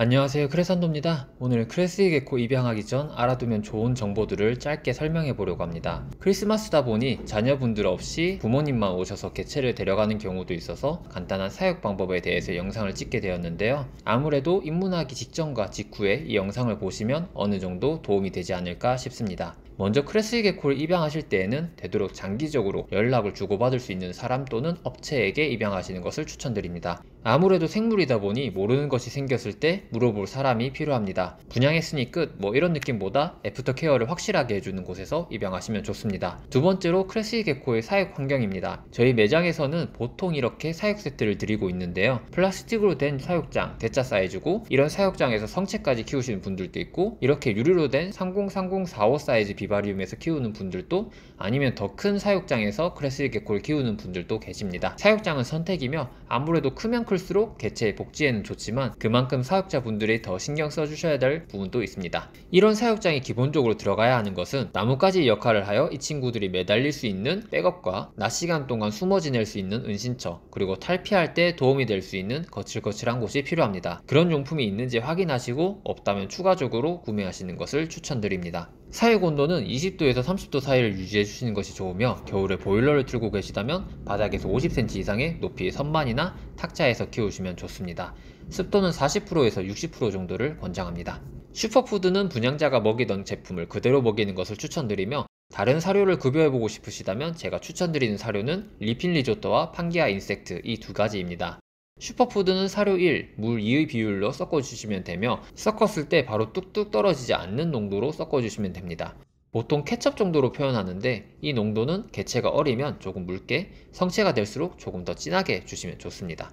안녕하세요 크레산도입니다. 오늘 크레스이 개코 입양하기 전 알아두면 좋은 정보들을 짧게 설명해 보려고 합니다. 크리스마스다 보니 자녀분들 없이 부모님만 오셔서 개체를 데려가는 경우도 있어서 간단한 사육 방법에 대해서 영상을 찍게 되었는데요. 아무래도 입문하기 직전과 직후에 이 영상을 보시면 어느 정도 도움이 되지 않을까 싶습니다. 먼저 크레스이 개코를 입양하실 때에는 되도록 장기적으로 연락을 주고받을 수 있는 사람 또는 업체에게 입양하시는 것을 추천드립니다. 아무래도 생물이다 보니 모르는 것이 생겼을 때 물어볼 사람이 필요합니다. 분양했으니 끝, 뭐 이런 느낌보다 애프터 케어를 확실하게 해주는 곳에서 입양하시면 좋습니다. 두 번째로 crested gecko의 사육 환경입니다. 저희 매장에서는 보통 이렇게 사육 세트를 드리고 있는데요. 플라스틱으로 된 사육장, 대짜 사이즈고 이런 사육장에서 성체까지 키우시는 분들도 있고 이렇게 유리로 된 303045 사이즈 vivarium에서 키우는 분들도 아니면 더 큰 사육장에서 crested gecko를 키우는 분들도 계십니다. 사육장은 선택이며 아무래도 크면 클 수록 개체의 복지에는 좋지만 그만큼 사육자분들이 더 신경 써주셔야 될 부분도 있습니다. 이런 사육장이 기본적으로 들어가야 하는 것은 나뭇가지 역할을 하여 이 친구들이 매달릴 수 있는 백업과 낮 시간 동안 숨어 지낼 수 있는 은신처 그리고 탈피할 때 도움이 될 수 있는 거칠거칠한 곳이 필요합니다. 그런 용품이 있는지 확인하시고 없다면 추가적으로 구매하시는 것을 추천드립니다. 사육 온도는 20도에서 30도 사이를 유지해 주시는 것이 좋으며 겨울에 보일러를 틀고 계시다면 바닥에서 50cm 이상의 높이의 선반이나 탁자에서 키우시면 좋습니다. 습도는 40%에서 60% 정도를 권장합니다. 슈퍼푸드는 분양자가 먹이던 제품을 그대로 먹이는 것을 추천드리며 다른 사료를 급여해보고 싶으시다면 제가 추천드리는 사료는 리핀 리조또와 Pangea Insect 이 두 가지입니다. 슈퍼푸드는 사료 1, 물 2의 비율로 섞어주시면 되며 섞었을 때 바로 뚝뚝 떨어지지 않는 농도로 섞어주시면 됩니다. 보통 케첩 정도로 표현하는데 이 농도는 개체가 어리면 조금 묽게, 성체가 될수록 조금 더 진하게 주시면 좋습니다.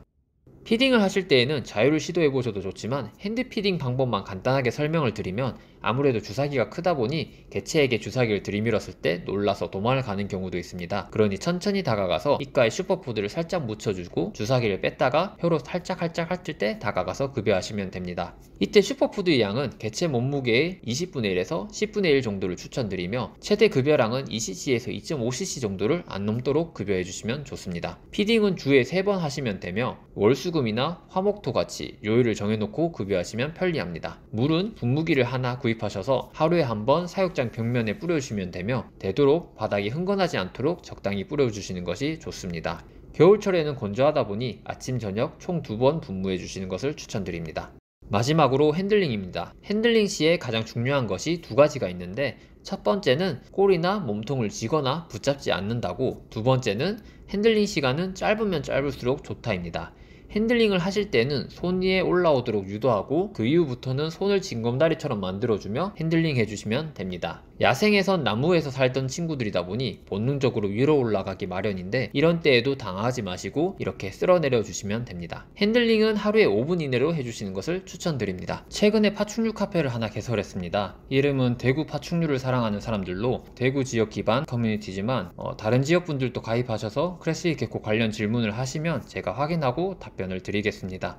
feeding을 하실 때에는 자율을 시도해 보셔도 좋지만 hand feeding 방법만 간단하게 설명을 드리면 아무래도 주사기가 크다 보니 개체에게 주사기를 들이밀었을 때 놀라서 도망을 가는 경우도 있습니다. 그러니 천천히 다가가서 입가에 슈퍼푸드를 살짝 묻혀주고 주사기를 뺐다가 혀로 살짝 살짝 핥을 때 다가가서 급여하시면 됩니다. 이때 슈퍼푸드의 양은 개체 몸무게의 20분의 1에서 10분의 1 정도를 추천드리며 최대 급여량은 2cc에서 2.5cc 정도를 안 넘도록 급여해 주시면 좋습니다. feeding은 주에 3번 하시면 되며 월수금이나 화목토 같이 요일을 정해놓고 급여하시면 편리합니다. 물은 분무기를 하나 구입 구입하셔서 하루에 한 번 사육장 벽면에 뿌려주시면 되며 되도록 바닥이 흥건하지 않도록 적당히 뿌려주시는 것이 좋습니다. 겨울철에는 건조하다 보니 아침 저녁 총 두 번 분무해 주시는 것을 추천드립니다. 마지막으로 핸들링입니다. 핸들링 시에 가장 중요한 것이 두 가지가 있는데 첫 번째는 꼬리나 몸통을 쥐거나 붙잡지 않는다 두 번째는 핸들링 시간은 짧으면 짧을수록 좋다입니다. 핸들링을 하실 때는 손 위에 올라오도록 유도하고 그 이후부터는 손을 징검다리처럼 만들어주며 핸들링 해주시면 됩니다. 야생에선 나무에서 살던 친구들이다 보니 본능적으로 위로 올라가기 마련인데 이런 때에도 당황하지 마시고 이렇게 쓸어내려 주시면 됩니다. 핸들링은 하루에 5분 이내로 해주시는 것을 추천드립니다. 최근에 파충류 카페를 하나 개설했습니다. 이름은 대구 파충류를 사랑하는 사람들로 대구 지역 기반 커뮤니티지만 어, 다른 지역 분들도 가입하셔서 크레스이 개코 관련 질문을 하시면 제가 확인하고 답변을 드리겠습니다.